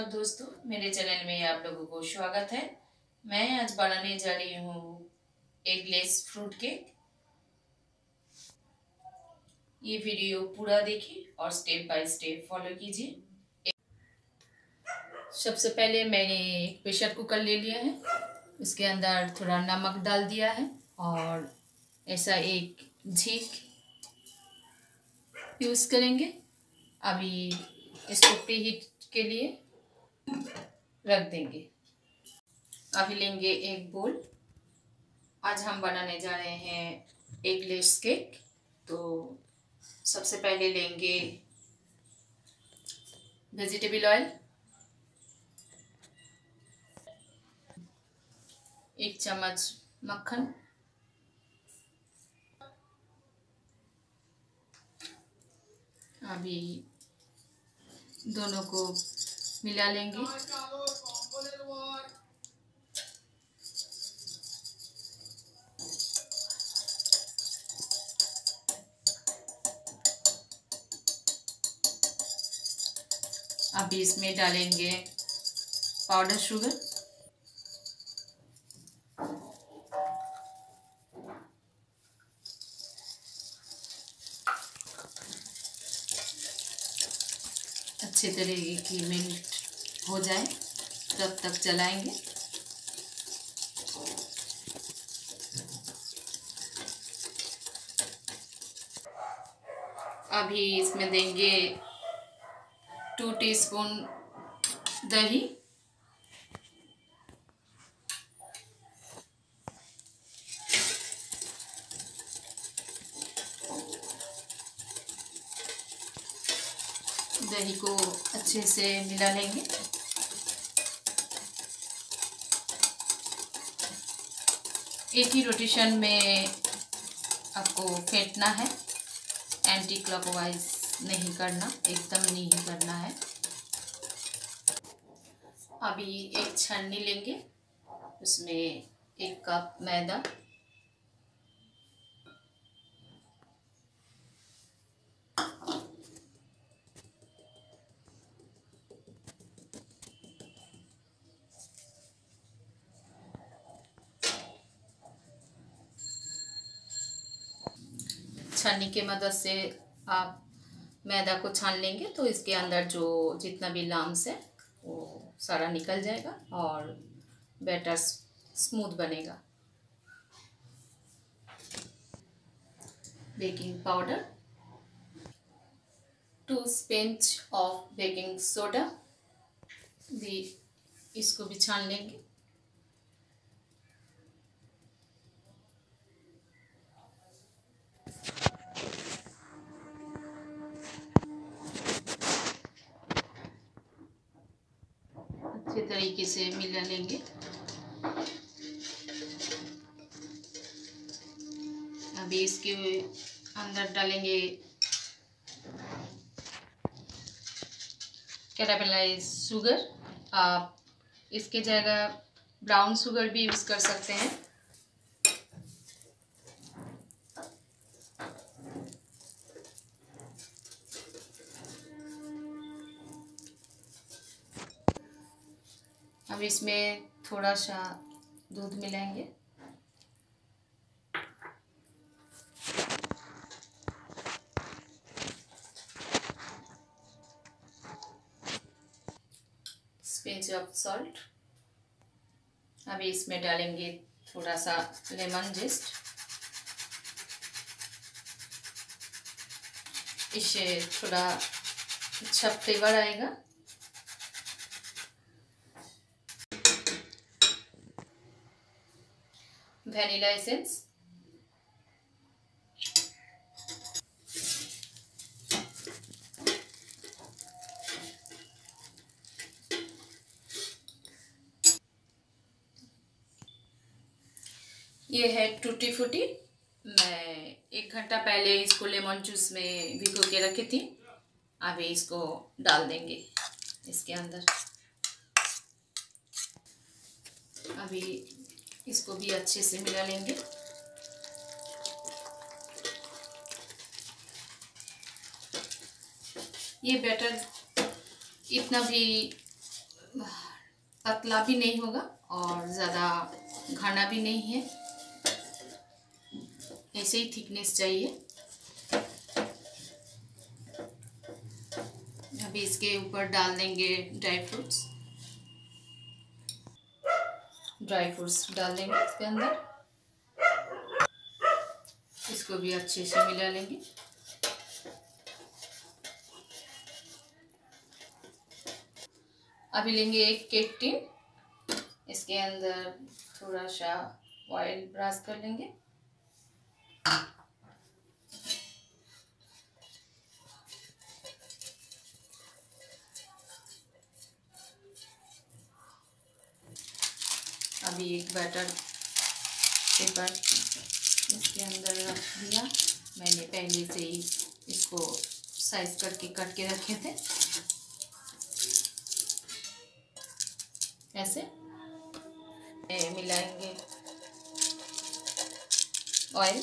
नमस्कार दोस्तों, मेरे चैनल में आप लोगों को स्वागत है। मैं आज बनाने जा रही हूँ एगलेस फ्रूट केक। ये वीडियो पूरा देखिए और स्टेप बाय स्टेप फॉलो कीजिए। सबसे पहले मैंने एक प्रेशर कुकर ले लिया है। उसके अंदर थोड़ा नमक डाल दिया है और ऐसा एक झीक यूज़ करेंगे। अभी इसको प्री हीट के लिए रख देंगे। अभी लेंगे एक बोल आज हम बनाने जा रहे हैं एगलेस केक तो सबसे पहले लेंगे वेजिटेबल ऑयल एक चम्मच मक्खन। अभी दोनों को मिला लेंगे। अभी इसमें डालेंगे पाउडर शुगर अच्छे तरीके की मिल्ट हो जाए तब तक चलाएँगे। अभी इसमें देंगे टू टीस्पून दही। दही को अच्छे से मिला लेंगे। एक ही रोटेशन में आपको फेंटना है। एंटी क्लॉकवाइज नहीं करना, एकदम नहीं करना है। अभी एक छन्नी लेंगे, उसमें एक कप मैदा। छन्नी के मदद से आप मैदा को छान लेंगे तो इसके अंदर जो जितना भी लाम्स है, वो सारा निकल जाएगा और बैटर स्मूथ बनेगा। Baking powder, two pinch of baking soda, भी इसको भी छान लेंगे। तरीके से मिला लेंगे। अभी इसके अंदर डालेंगे कैरामेलाइज शुगर आप इसके जगह ब्राउन शुगर भी यूज़ कर सकते हैं। अब इसमें थोड़ा सा दूध मिलाएँगे। स्पेंज ऑफ़ सॉल्ट अभी इसमें डालेंगे थोड़ा सा लेमन जिस्ट इससे थोड़ा अच्छा फ्लेवर आएगा। Vanilla essence. ये है टूटी फूटी। मैं एक घंटा पहले इसको लेमन जूस में भिगो के रखी थी। अभी इसको डाल देंगे इसके अंदर। अभी इसको भी अच्छे से मिला लेंगे। ये बैटर इतना भी पतला भी नहीं होगा और ज़्यादा घना भी नहीं है। ऐसे ही थिकनेस चाहिए। अभी इसके ऊपर डाल देंगे ड्राई फ्रूट्स ड्राई फ्रूट्स डाल देंगे इसके अंदर। इसको भी अच्छे से मिला लेंगे। अभी लेंगे एक केक टिन। इसके अंदर थोड़ा सा ऑयल ब्रश कर लेंगे। अभी एक बैटर पेपर इसके अंदर रख दिया। मैंने पहले से ही इसको साइज़ करके कट के रखे थे। ऐसे। मिलाएँगे ऑयल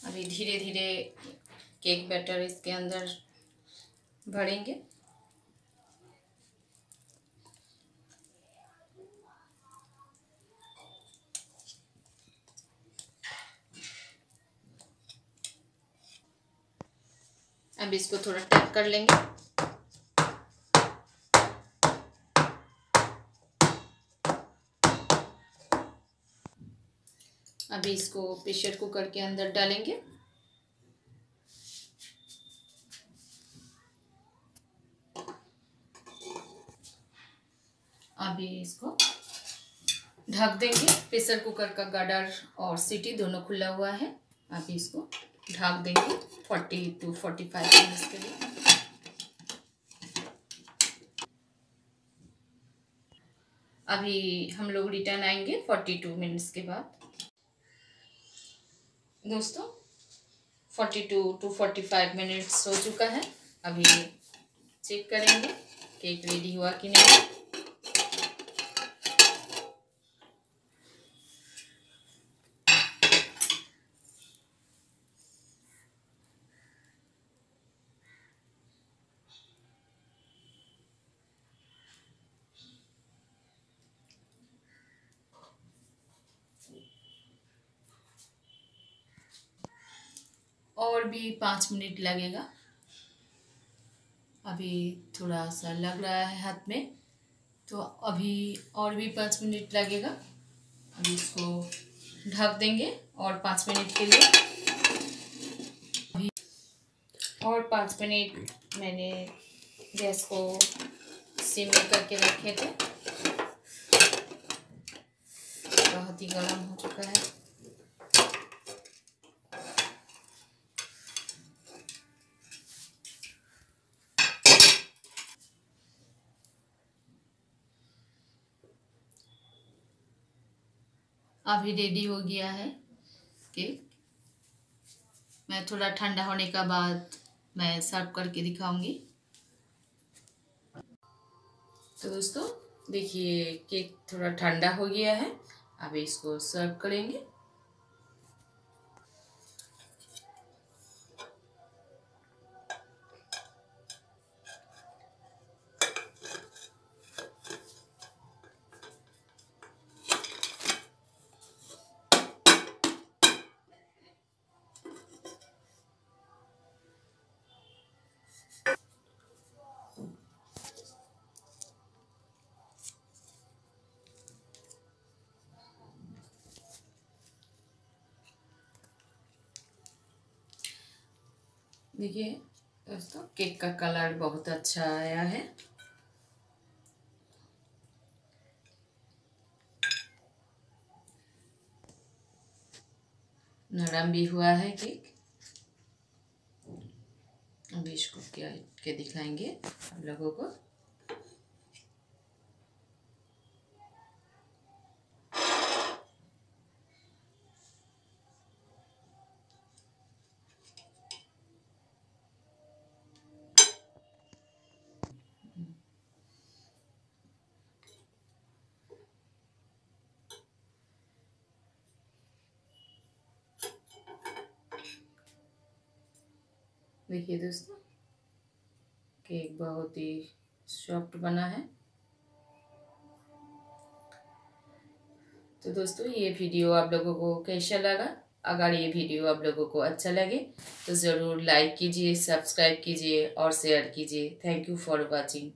अभी धीरे धीरे केक बैटर इसके अंदर भरेंगे। अब इसको थोड़ा टैप कर लेंगे। अभी इसको प्रेशर कुकर के अंदर डालेंगे। अभी इसको ढक देंगे। प्रेशर कुकर का गडर और सीटी दोनों खुला हुआ है। अभी इसको ढक देंगे forty two, forty five minutes के लिए। अभी हम लोग रिटर्न आएँगे फोर्टी टू मिनट्स के बाद। दोस्तों, forty two to forty five minutes हो चुका है। अभी चेक करेंगे केक रेडी हुआ कि नहीं। और भी पाँच मिनट लगेगा। अभी थोड़ा सा लग रहा है हाथ में तो अभी और भी पाँच मिनट लगेगा। अभी इसको ढक देंगे और पाँच मिनट के लिए और पाँच मिनट मैंने गैस को सिम करके रखे थे। बहुत ही गर्म हो चुका है। अभी रेडी हो गया है केक मैं थोड़ा ठंडा होने का बाद मैं सर्व करके दिखाऊँगी। तो दोस्तों, देखिए केक थोड़ा ठंडा हो गया है। अभी इसको सर्व करेंगे। देखिए दोस्तों, केक का कलर बहुत अच्छा आया है। नरम भी हुआ है केक। अभी इसको क्या के दिखाएँगे आप लोगों को? देखिए दोस्तों, केक बहुत ही सॉफ्ट बना है। तो दोस्तों, ये वीडियो आप लोगों को कैसा लगा? अगर ये वीडियो आप लोगों को अच्छा लगे तो ज़रूर लाइक कीजिए सब्सक्राइब कीजिए और शेयर कीजिए। Thank you for watching